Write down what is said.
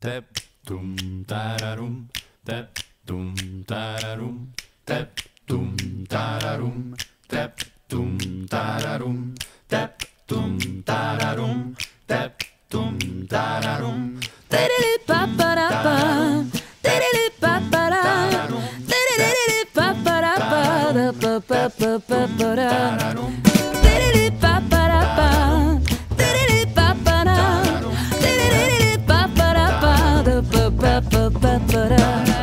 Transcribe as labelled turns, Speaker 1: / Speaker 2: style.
Speaker 1: Tap dum tararum, tap dum tararum, tap dum tararum, tap dum tararum, tap dum
Speaker 2: tararum,
Speaker 1: tap dum
Speaker 2: tararum. Tere pa pa ra pa, tere pa pa ra, tere pa pa ra pa, pa pa pa pa pa ra, tere pa. butter. Uh,